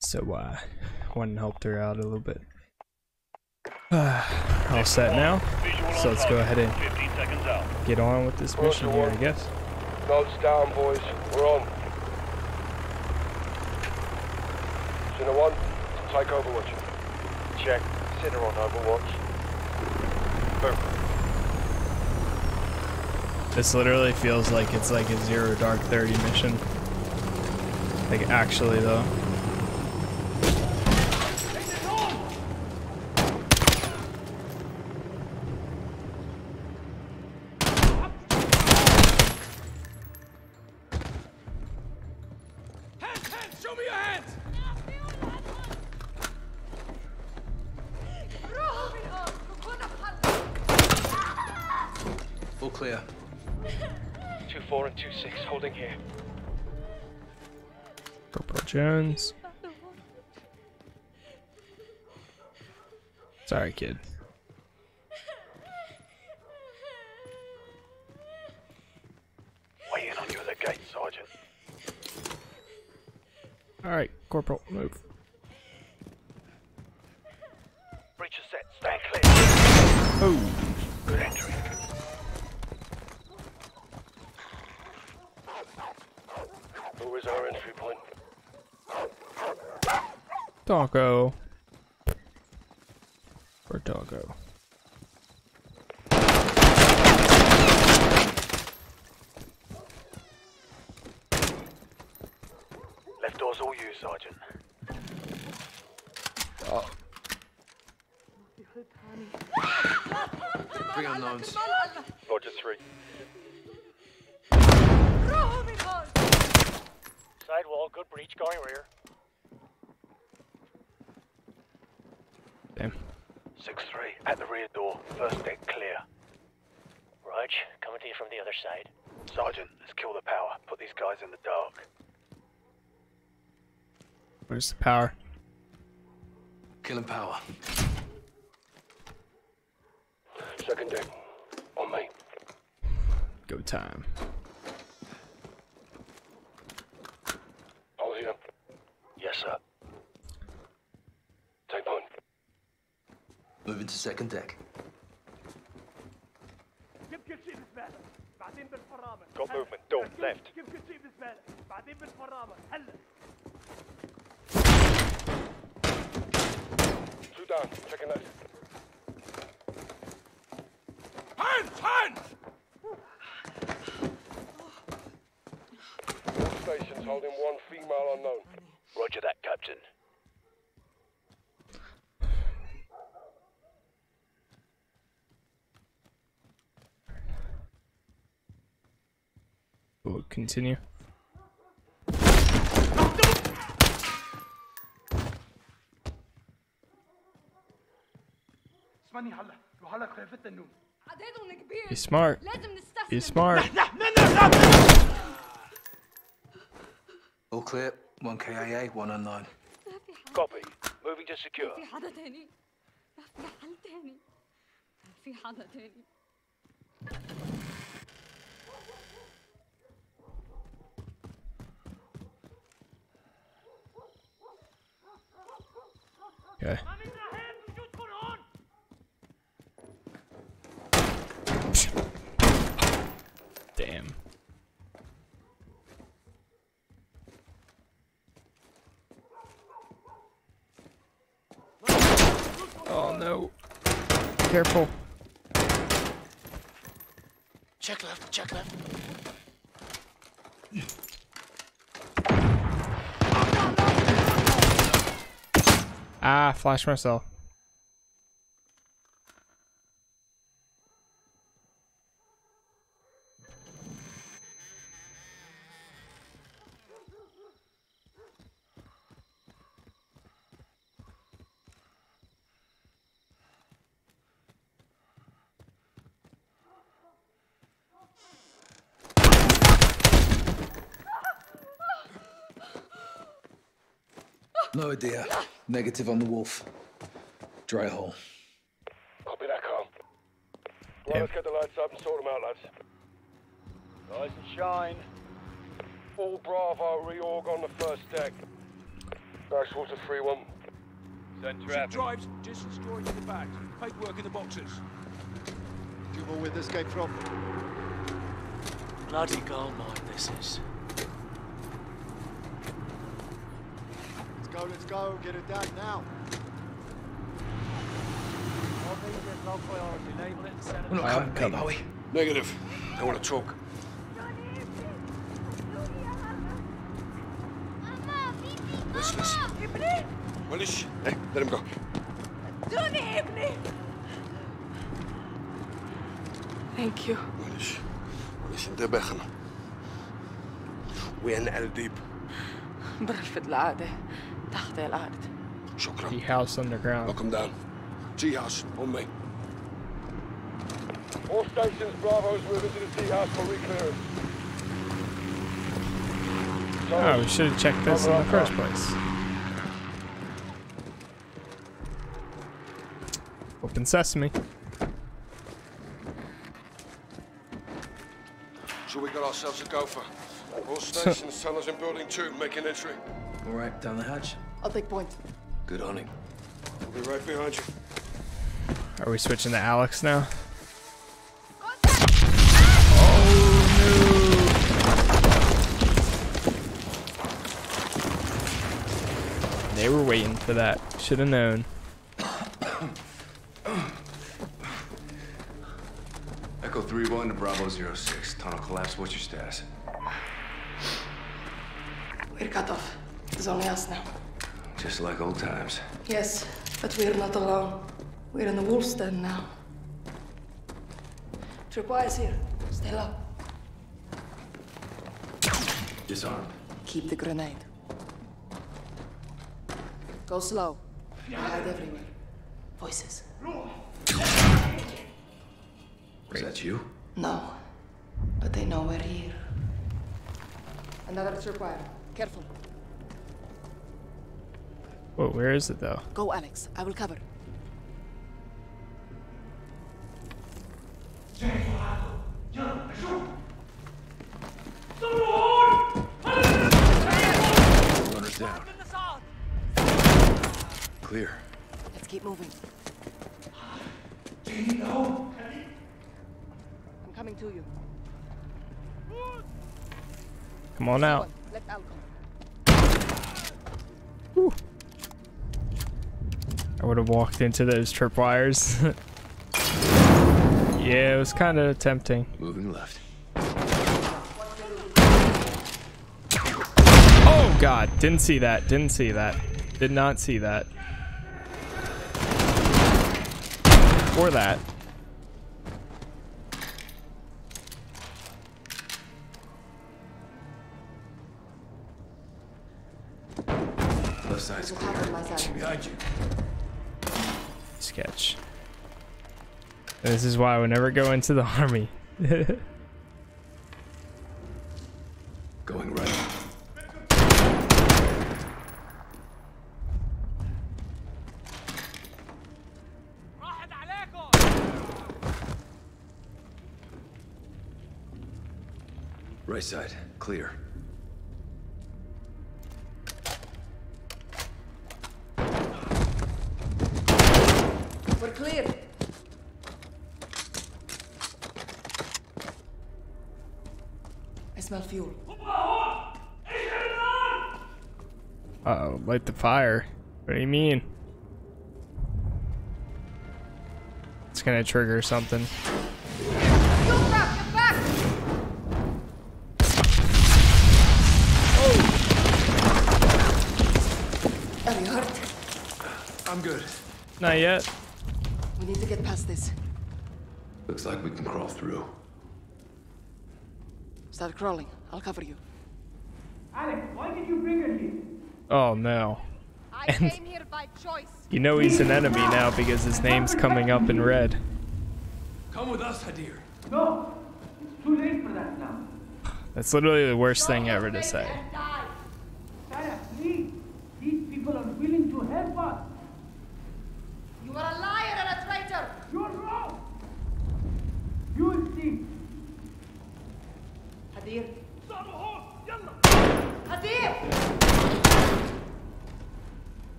So uh, went and helped her out a little bit. Uh, all set now. So let's go ahead and get on with this mission here, I guess. Notes down, boys. We're on. Center one, take Overwatch. Check. Center on Overwatch. Boom. This literally feels like it's like a Zero Dark 30 mission. Like actually though. Jones. Sorry, kid. Waiting on you at the gate, Sergeant. Alright, Corporal, move. Breach is set. Stand clear. Oh, Good entry. Who is our entry point? Taco. Or Taco. Left door's all you, Sergeant. Three unknowns. Roger 3. Sidewall, good breach, going rear. Damn. 6-3, at the rear door. First deck clear. Raj, coming to you from the other side. Sergeant, let's kill the power. Put these guys in the dark. Where's the power? Killing power. Second deck. On me. Go time. All here. Yes, sir. Take point. Moving to second deck. Got movement. Dome. Left. Two down. Checking left. hands hands All stations holding one female unknown. Roger that, Captain. We'll continue. اسمعني هلا وهلا خفت النوم عددهم كبير Be smart. لازم نستسلم Be smart. All clear. One KIA, one unknown. ما في حل Copy. Moving to secure. في حدا تاني ما في حل تاني ما في حدا تاني Okay. No. Careful. Check left, check left. Ah, flash myself. Oh no idea. Negative on the wolf. Dry hole. Copy that, Carl. Right, Damn. let's get the lights up and sort them out, lads. Rise and shine. All Bravo reorg on the first deck. Nice water 3-1. Send Ship traffic. drives, distance storage in the back. Paperwork in the boxes. Do you know where this came from? Bloody gold mine this is. Go, let's go. Get it done now. We're not coming, come, are we? Negative. I want to talk. Listen, listen. معلش Hey, let him go. Thank you. معلش معلش انتبهنا وين الديب برفض العادة تحت الأرض شكرا The house underground. Welcome down. T-house, on me. All stations, Bravo's moving to the T-house for re-clearance. Oh, we should have checked this in the first place. Open sesame. So we got ourselves a gopher. All stations, tunnels in building two, making entry. All right, down the hatch. I'll take point. Good hunting. We'll be right behind you. Are we switching to Alex now? Oh no! They were waiting for that. Should have known. Echo 3-1 to Bravo 06. Tunnel collapse. What's your status? We're cut off. It's only us now. Just like old times. Yes, but we're not alone. We're in the wolf's den now. Tripwire's here. Stay low. Disarmed. Keep the grenade. Go slow. Hide everywhere. Voices. Was that you? No. But they know we're here. Another tripwire. Careful. Whoa, where is it though? Go, Alex. I will cover. Runners down. Clear. Let's keep moving. I'm coming to you. Come on out. Have walked into those tripwires. yeah, it was kind of tempting. Moving left. Oh god, didn't see that. Didn't see that. Did not see that. Or that. Left side's clear. cover my. Behind you sketch. This is why I would never go into the army. Going right. Right side, clear. Light the fire. What do you mean? It's gonna trigger something. Are you hurt? I'm good. Not yet. We need to get past this. Looks like we can crawl through. Start crawling. I'll cover you. Alex, why did you bring her here? Oh no. And you know he's an enemy now because his name's coming up in red. Come with us, Hadir. No, it's too late for that now. That's literally the worst thing ever to say. Please, these people are willing to help us. You are a liar and a traitor. You're wrong. You will see. Hadir. Hadir.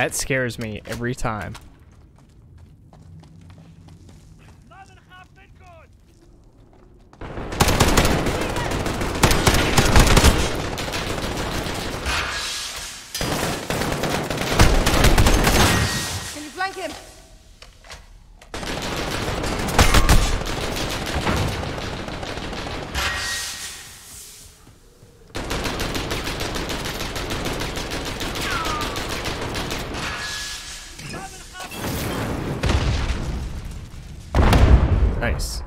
That scares me every time. Can you flank him? Nice.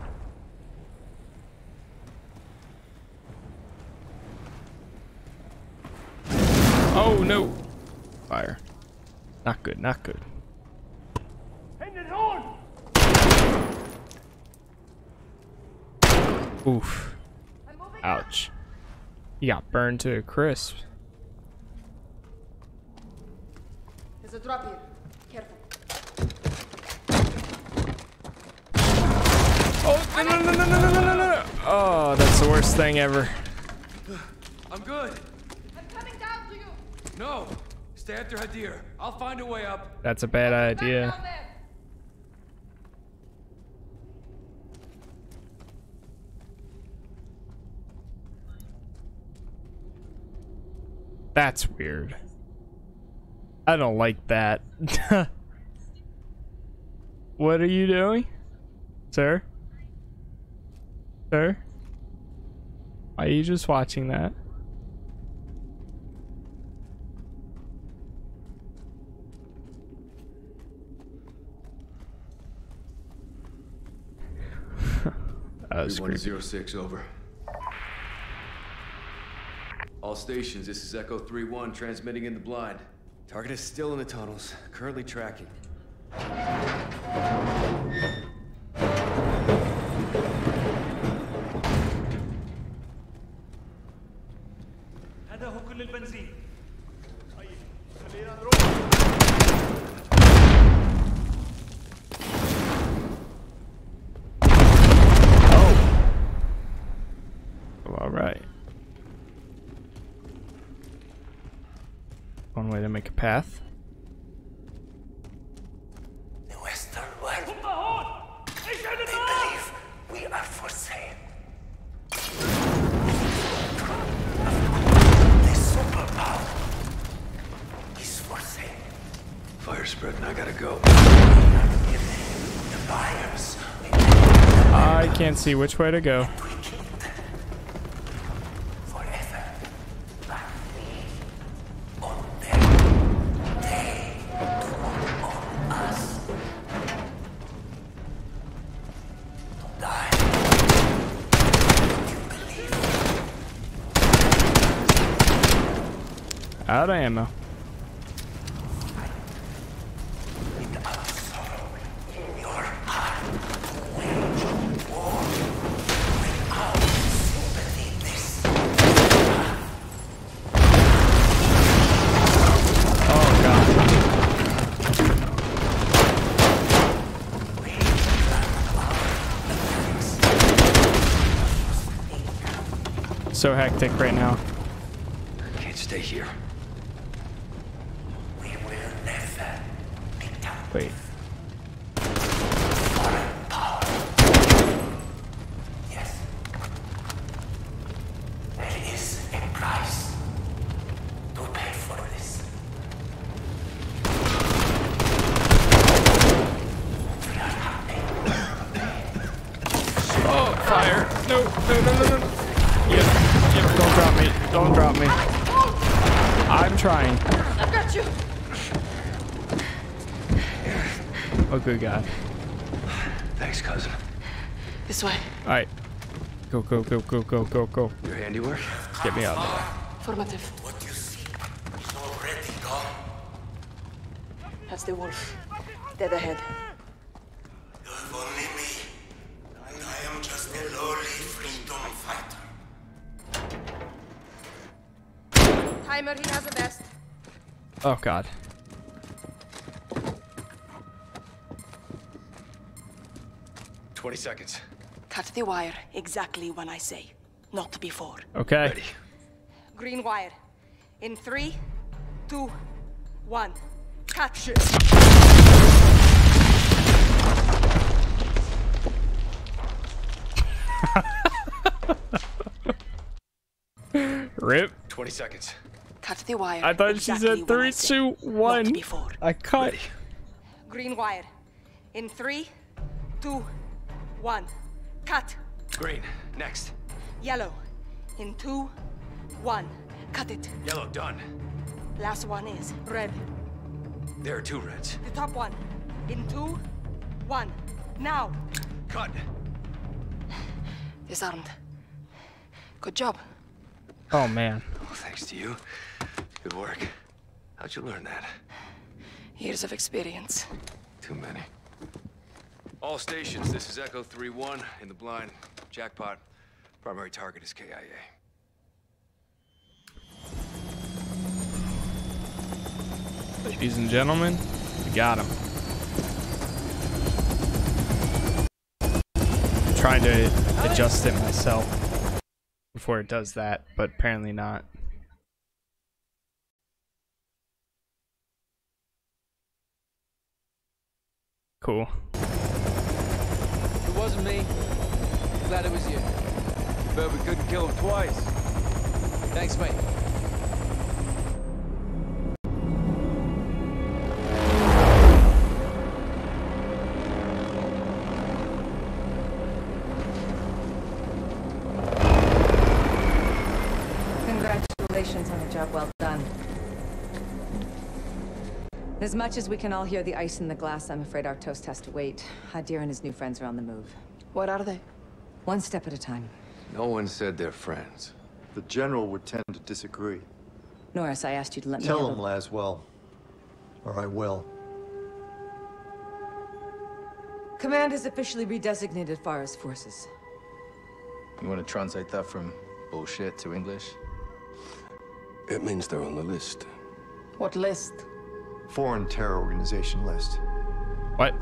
Oh no! Fire. Not good, not good. Oof. Ouch. He got burned to a crisp. There's a drop here. no, no, no, no, no, no, no, no. Oh, that's the worst thing ever. I'm good. I'm coming down to you. No. Stay after Hadir. I'll find a way up. That's a bad idea. That's weird. I don't like that. what are you doing? Sir? Sir? Are you just watching that? that was creepy. 3106, over. All stations, this is Echo 3-1, transmitting in the blind. Target is still in the tunnels, currently tracking. and see which way to go. Out of ammo. Hectic right now. Can't stay here. we will never become Wait. there. No, no, no, no, no. Yep, yep. Don't drop me. Don't drop me. I'm trying. I've got you. Oh, good God. Thanks, cousin. This way. All right. Go, go, go, go, go, go, go. Your handiwork? Get me out of there. Formative. What you see is already gone. That's the wolf. Dead ahead. You have only me. And I am just a lowly freedom fighter. Timer, he has a vest. Oh, God. Twenty seconds. Cut the wire exactly when I say, not before. Okay. Ready. Green wire. In three, two, one. Cut. Rip. Twenty seconds. Cut the wire. I thought exactly she said when I two, one. Not before. I cut. Ready. Green wire. In three, two, one. Cut. Green. Next. Yellow. In two, one. Cut it. Yellow. Done. Last one is red. There are two reds. The top one. In two, one. Now. Cut. Disarmed. Good job. Oh, man. Oh, thanks to you. Good work. How'd you learn that? Years of experience. Too many. All stations, this is Echo 3-1 in the blind. Jackpot. Primary target is KIA. Ladies and gentlemen, we got him. I'm trying to adjust it myself before it does that, but apparently not. Cool. It wasn't me. Glad it was you. Bet we couldn't kill him twice. Thanks, mate. As much as we can all hear the ice in the glass, I'm afraid our toast has to wait. Hadir and his new friends are on the move. What are they? One step at a time. No one said they're friends. The general would tend to disagree. Norris, I asked you to let me Tell handle- him, Laswell. Or I will. Command has officially redesignated Farah's forces. You want to translate that from bullshit to English? It means they're on the list. What list? Foreign terror organization list. What?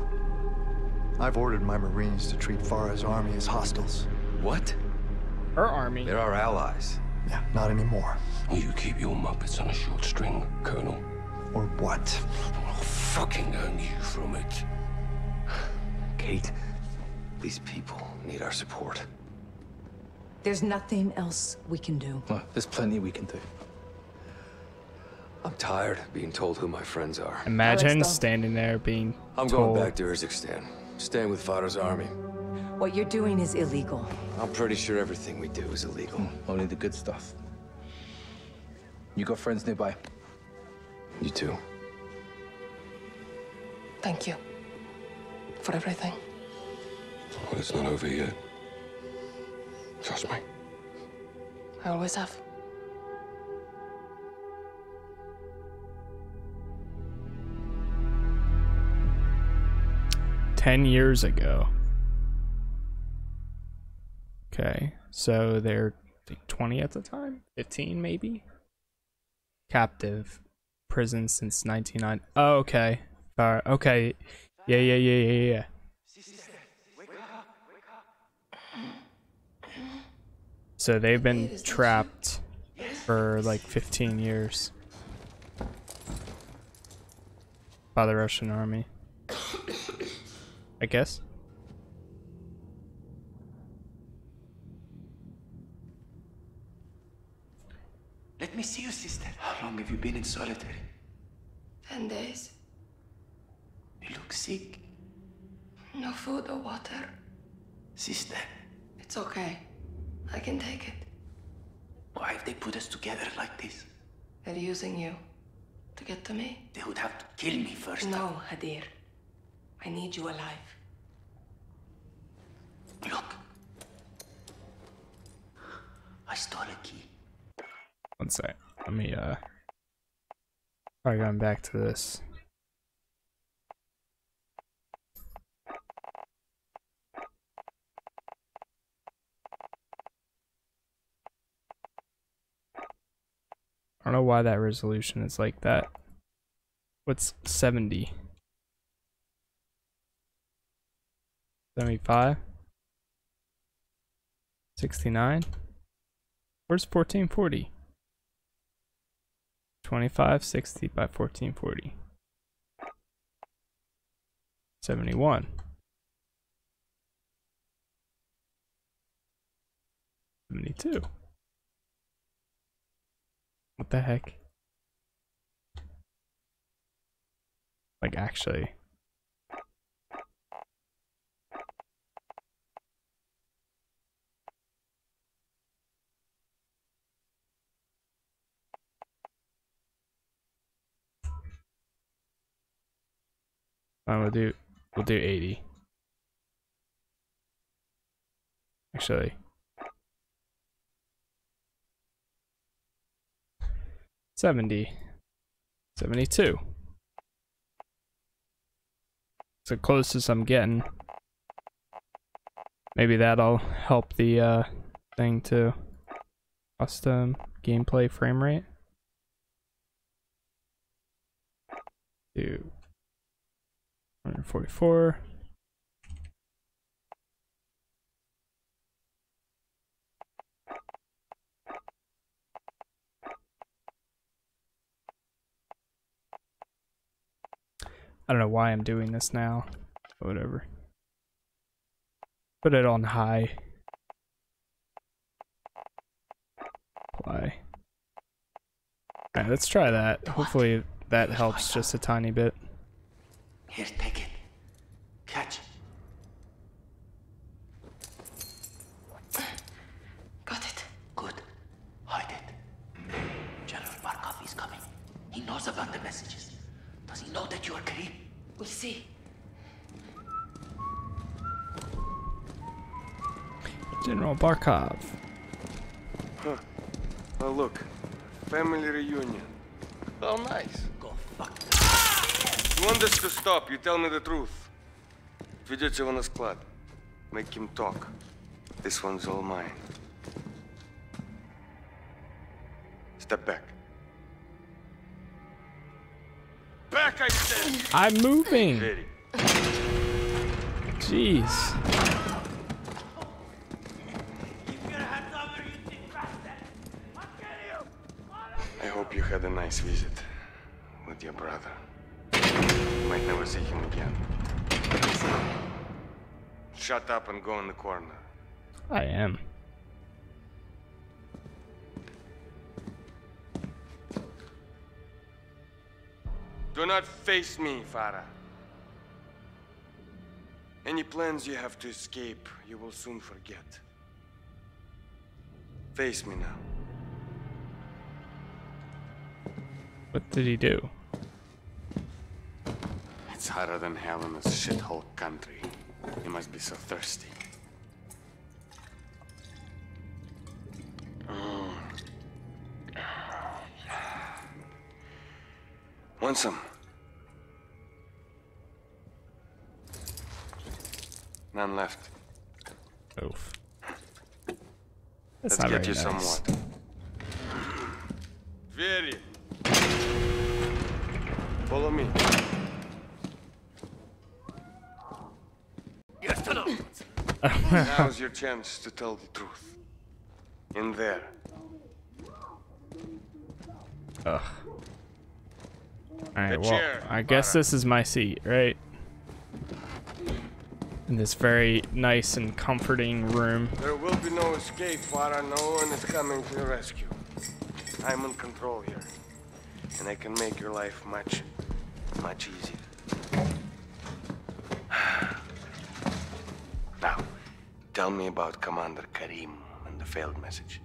I've ordered my Marines to treat Farah's army as hostiles. What? Her army. They're our allies. Yeah, not anymore. Will you keep your muppets on a short string, Colonel. Or what? I'll fucking earn you from it. Kate, these people need our support. There's nothing else we can do. Well, there's plenty we can do. I'm tired of being told who my friends are. Imagine standing there being I'm told. going back to Urzikstan. Staying with Farah's army. What you're doing is illegal. I'm pretty sure everything we do is illegal. Hmm, only the good stuff. You got friends nearby? You too. Thank you. For everything. Well, it's not over yet. Trust me. I always have. Ten years ago. Okay, so they're I 20 at the time? 15 maybe? Captive. Prison since 1990. Oh, okay. Alright, okay. Yeah, yeah, yeah, yeah, yeah. So they've been trapped for like 15 years by the Russian army. I guess. Let me see you, sister. How long have you been in solitary? Ten days. You look sick. No food or water. Sister, It's okay. I can take it. Why have they put us together like this? They're using you to get to me. They would have to kill me first. No, Hadir. I need you alive. Look. I stole a key. One sec. Let me, uh. Probably going back to this. I don't know why that resolution is like that. What's 70? 75? 69? Where's 1440? 2560 by 1440. 71. Seventy-two. What the heck? Like actually. Fine, we'll do we'll do 80. Actually. Seventy. Seventy-two. It's the closest I'm getting. Maybe that'll help the uh, thing to custom gameplay frame rate. Do 144. I don't know why I'm doing this now. Whatever. Put it on high. Apply. Alright, let's try that. Hopefully that helps just a tiny bit. Here, take it. Catch. Got it. Good. Hide it. General Barkov is coming. He knows about the messages. Does he know that you are Karim? We'll see. General Barkov. Huh. Oh, look. Family reunion. Oh, nice. Go fuck You want this to stop, you tell me the truth. Ведете его на склад. Make him talk. This one's all mine. Step back. Back, I said! I'm moving! Very. Jeez. I hope you had a nice visit with your brother. Might never see him again. Shut up and go in the corner. I am. Do not face me, Farah. Any plans you have to escape, you will soon forget. Face me now. What did he do? It's hotter than hell in this shithole country. You must be so thirsty. Mm. Want some? None left. Oof. That's Let's not get very you nice. somewhat. Very. Follow me. Now's your chance to tell the truth. In there. Ugh. Alright, well, I guess this is my seat, right? In this very nice and comforting room. There will be no escape, Farah. No one is coming to your rescue. I'm in control here. And I can make your life much, much easier. Now, Tell me about Commander Karim and the failed message.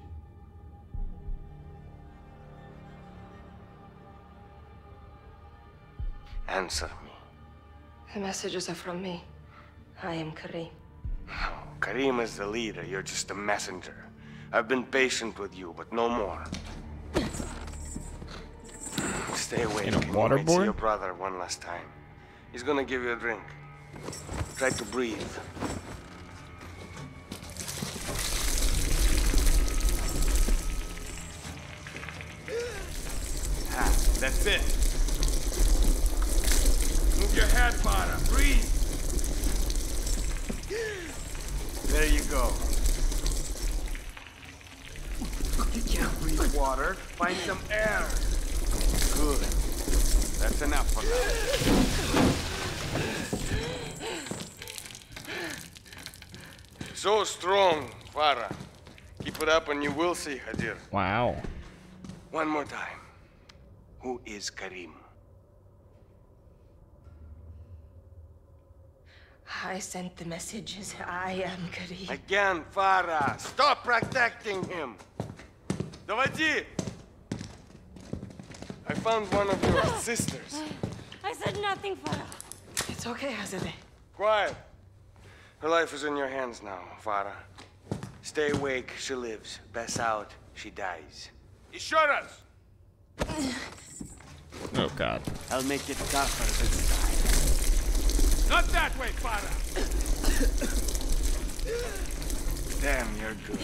Answer me. The messages are from me. I am Karim. No, Karim is the leader, you're just a messenger. I've been patient with you, but no more. Stay away. In a Can you water see your brother one last time. He's gonna give you a drink. Try to breathe. That's it. Move your head, Farah. Breathe. There you go. You can't breathe water. Find some air. Good. That's enough for now. So strong, Farah. Keep it up and you will see, Hadir. Wow. One more time. Who is Karim? I sent the messages. I am Karim. Again, Farah. Stop protecting him. Доводи. I found one of your sisters. I said nothing, Farah. It's okay, Azadeh. Quiet. Her life is in your hands now, Farah. Stay awake, she lives. Pass out, she dies. Еще раз! Oh god. I'll make it tougher this time. Not that way, Farah! Damn, you're good.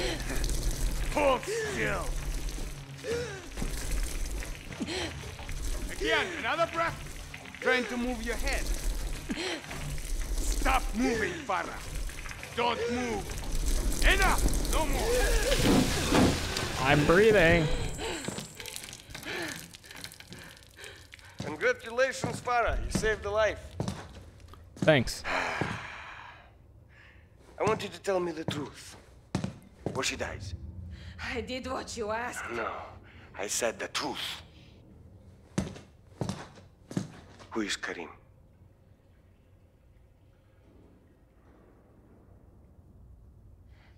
Hold still! Again, another breath. Trying to move your head. Stop moving, Farah. Don't move. Enough! No more! I'm breathing. Congratulations, Farah. You saved a life. Thanks. I want you to tell me the truth. Or she dies. I did what you asked. No, I said the truth. Who is Karim?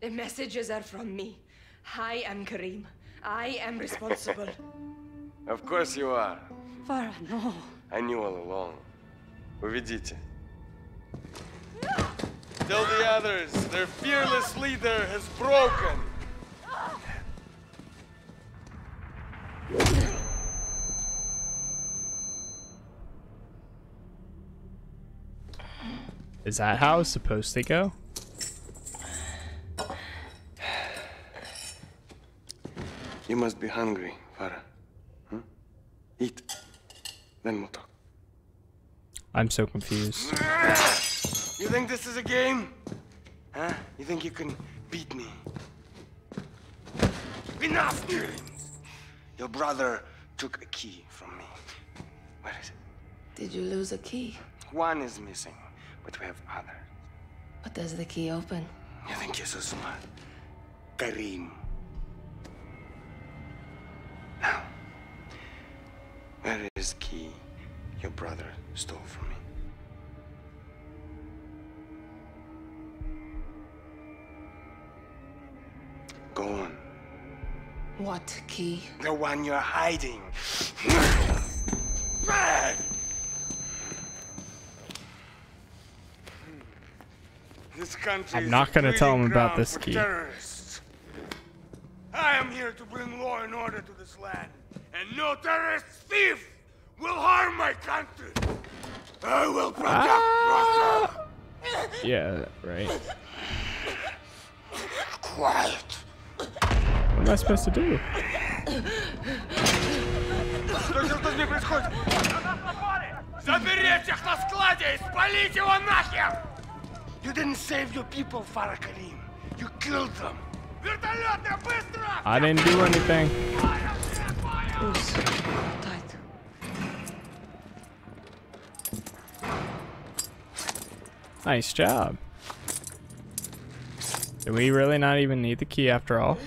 The messages are from me. I am Karim. I am responsible. Of course you are. Farah, no. I knew all along. Уведите. Tell the others, their fearless leader has broken. Is that how it's supposed to go? You must be hungry, Farah. Hmm? Eat. Then we'll talk. I'm so confused. You think this is a game? Huh? You think you can beat me? Enough games! Your brother took a key from me. Where is it? Did you lose a key? One is missing, but we have others. What does the key open? You think you're so smart? Karim. Now, where is the key your brother stole from me? Go on. What key? The one you're hiding. This country I'm not gonna tell him about this key. Terrorists. I am here to bring law and order to this land, and no terrorist thief will harm my country. I will protect Ah! Yeah, right. Quiet. What am I supposed to do? Что сейчас с ней происходит? Запереть их на складе и спалить его нахер! You didn't save your people, Farah Karim. You killed them. Вертолеты, быстро! I didn't do anything. Tight. Nice job. Do we really not even need the key after all?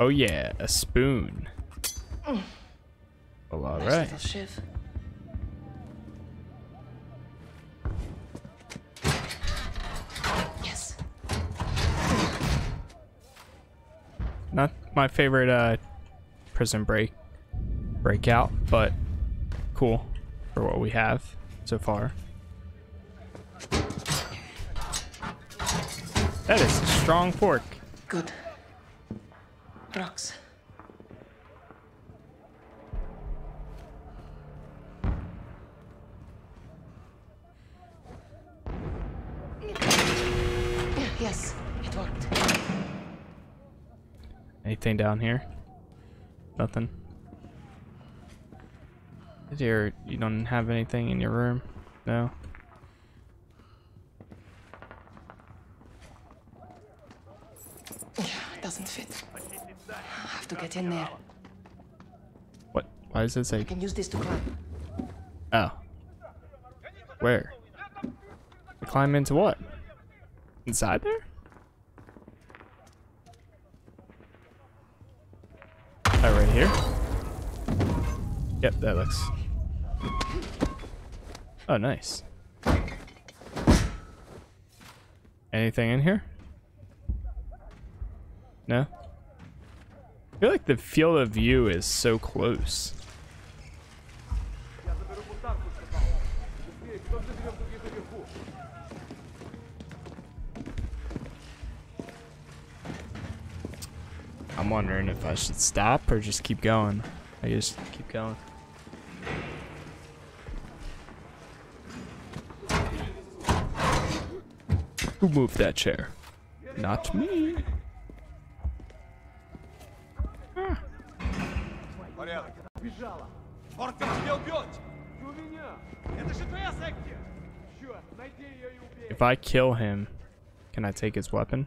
Oh yeah, a spoon. Oh, well, Nice alright. My favorite uh prison break breakout, but cool for what we have so far. That is a strong fork. Good. Rocks. Anything down here? Nothing. Dear, you don't have anything in your room? No. Yeah, it doesn't fit. I have to get in there. What? Why does it say? I can use this to climb. Oh. Where? To climb into what? Inside there? Oh, right here? Yep, that looks... Oh, nice. Anything in here? No? I feel like the field of view is so close. I'm wondering if I should stop or just keep going. I just keep going. Who moved that chair? Not me. If I kill him, can I take his weapon?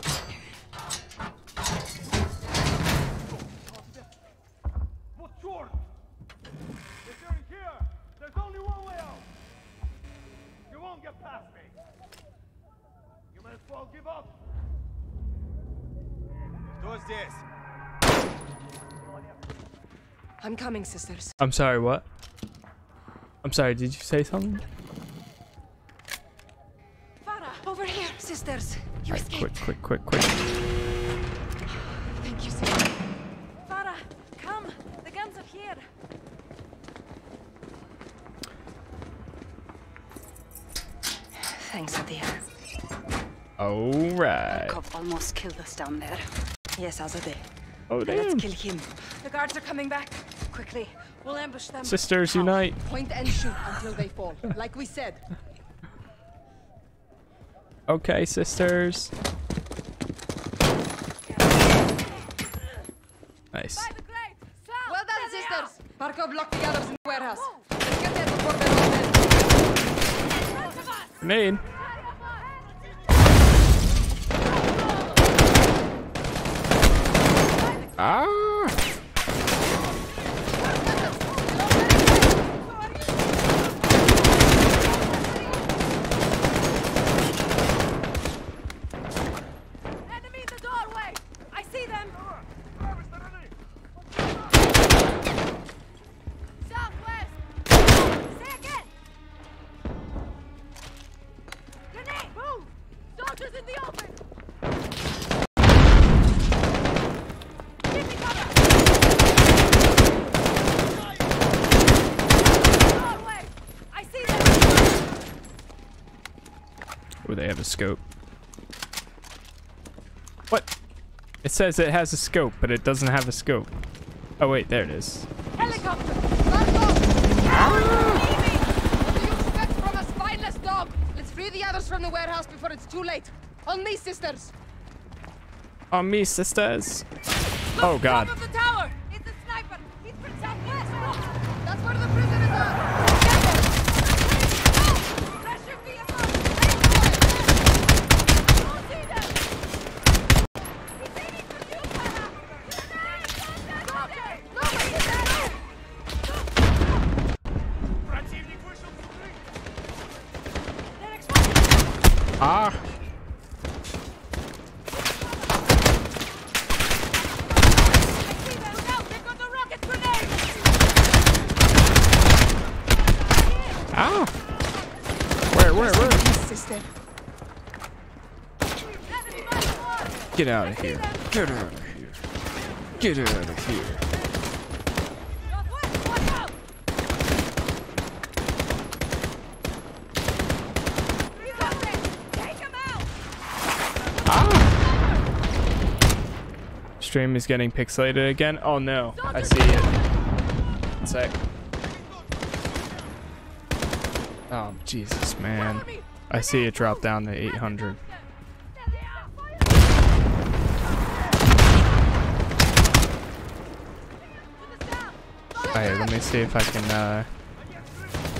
I'm coming, sisters. I'm sorry, what? I'm sorry, did you say something? Farah, over here, sisters. You Alright, escaped. quick, quick, quick, quick. Thank you, sister. Farah, come. The guns are here. Thanks, Adia. Alright. Cop almost killed us down there. Yes, Azadeh. Oh, Let's kill him. The guards are coming back. Quickly, we'll ambush them. Sisters unite. Point and shoot until they fall, like we said. Okay, sisters. Nice. Well done, sisters. Barkov locked the others in the warehouse. Let's get there before they're all dead. Grenade. Says it has a scope, but it doesn't have a scope. Oh wait, there it is. Helicopter! Barkov! What do you expect from a spineless dog? Let's free the others from the warehouse before it's too late. On me, sisters. On me, sisters. Oh god. Top of the tower. Ah. Ah. Where, where, where? Get out of here. Get out of here. Get out of here. Stream is getting pixelated again. Oh no, I see it. One sec. Oh Jesus, man. I see it drop down to 800. Alright, let me see if I can uh,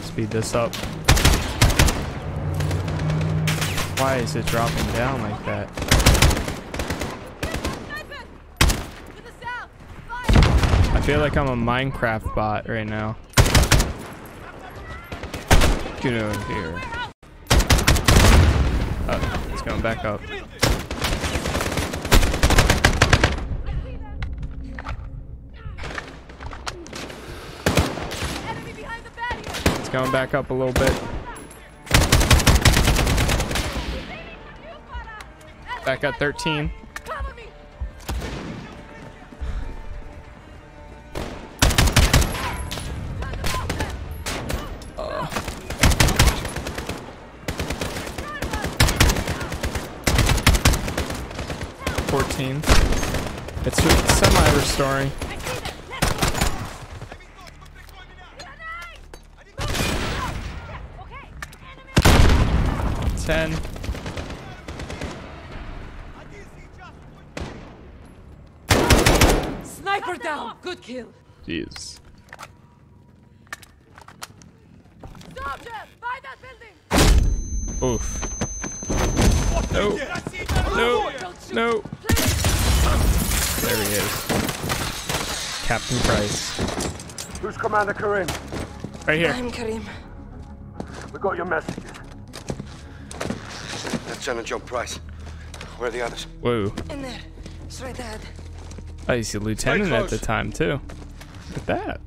speed this up. Why is it dropping down like that? Feel like I'm a Minecraft bot right now. Get of here. Oh, it's going back up. It's going back up a little bit. Back at 13. Semi-restoring. Ten. Sniper down. Good kill. Jeez. Soldier, by that building. Oof. No. No. No. There he is. Captain Price. Who's Commander Karim? Right here. I'm Karim. We got your messages. Lieutenant Joe Price. Where are the others? Whoa. In there. Straight ahead. Oh, he's a lieutenant at the time, too. Look at that.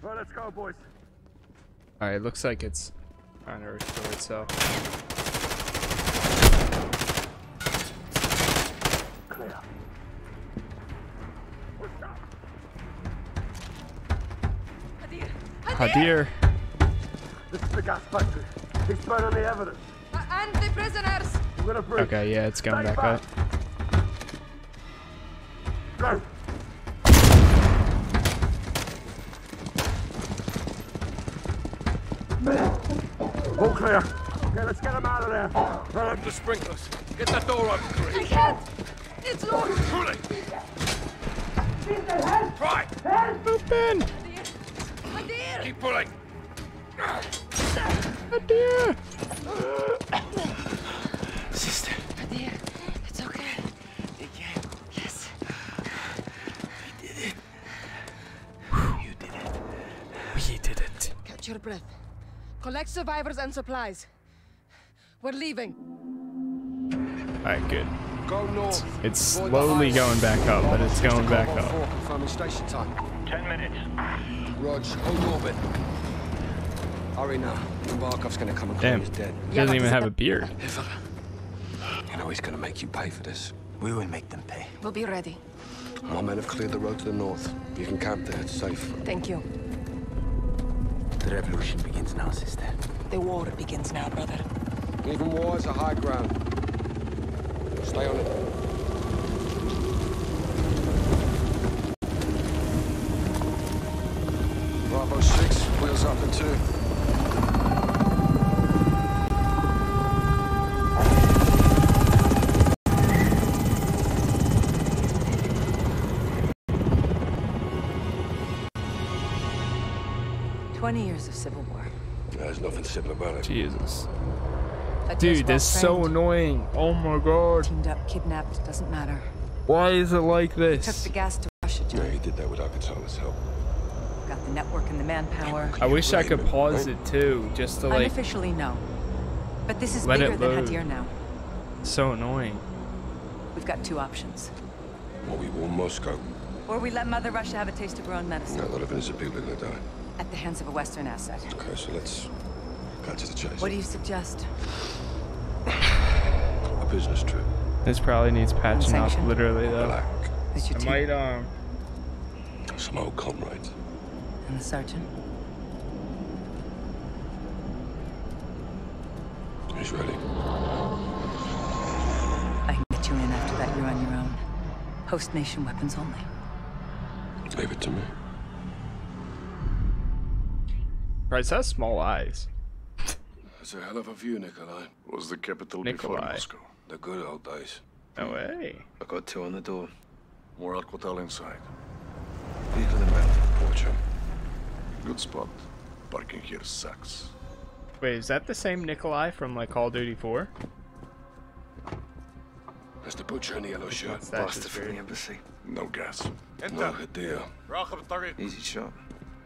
Right, let's go, boys. Alright, looks like it's trying to restore itself. Hadir. This is the gas factory. He's burning the evidence. Uh, and the prisoners. Okay, yeah, it's coming Stay back up. Go. All clear. Okay, let's get him out of there. Right, The sprinklers. Get that door open, I Karim. can't. It's locked. Truly. Try. Open! Hadir. Keep pulling. Hadir! Sister. Hadir. It's okay. Yes. we did it. You did it. We did it. Catch your breath. Collect survivors and supplies. We're leaving. Alright, good. Go north. It's Avoid the slowly going back up, but it's going back up. station time. Ten minutes. Rog, hold orbit. Hurry now. Barkov's gonna come and claim Damn. he's dead. He doesn't even have a beard. Hey, fella. You know he's gonna make you pay for this. We will make them pay. We'll be ready. My men have cleared the road to the north. You can camp there. It's safe. Thank you. The revolution begins now, sister. The war begins now, brother. Even war is a high ground. Stay on it. 6, wheels up in two. Twenty years of civil war. There's nothing simple about it. Jesus. Hadir's Dude, this is so annoying. Oh my god. Teamed up, kidnapped, doesn't matter. Why is it like Took this? the gas to Russia, Yeah, John. he did that without Katana's help. Got the network and the manpower. I wish I could pause it too, just to like. Unofficially, no. But this is Let bigger than. Hadir now. So annoying. We've got two options. Or we warn Moscow. Or we let Mother Russia have a taste of her own medicine. A lot of innocent people are gonna die. At the hands of a Western asset. Okay, so let's cut to the chase. What do you suggest? A business trip. This probably needs patching up, literally though. Black. Who's your I team? might um. Some old comrades. And the sergeant? He's ready. I can get you in after that. You're on your own. Host nation weapons only. Leave it to me. Price has small eyes. That's a hell of a view, Nikolai. Was the capital Nikolai. before Moscow? The good old days. No way. I got two on the door. More Al-Qatala inside. Vehicle inbound. Watch him. Good spot. Parking here sucks. Wait, is that the same Nikolai from like Call of Duty 4? That's the butcher in the yellow shirt. That's Bastard just from the embassy. No gas. No idea. target. Easy shot.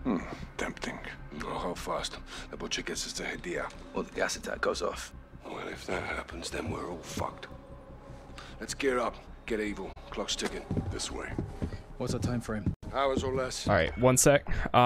Hmm, tempting. Oh, how fast? The butcher gets us to Hadir. Or the gas attack goes off. Well, if that happens, then we're all fucked. Let's gear up. Get evil. Clock's ticking. This way. What's our time frame? Hours or less. All right, one sec. Uh,